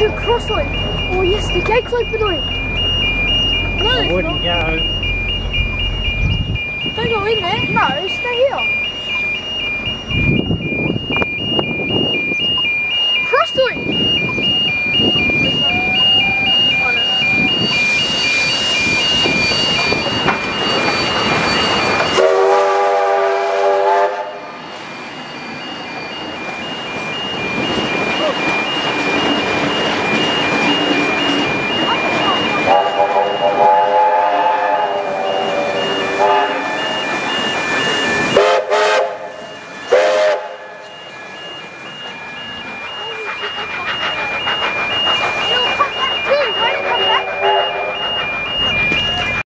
should cross it. Oh yes, the gate's open on it. No, I it's wouldn't not. go. Don't go in there. No, stay here.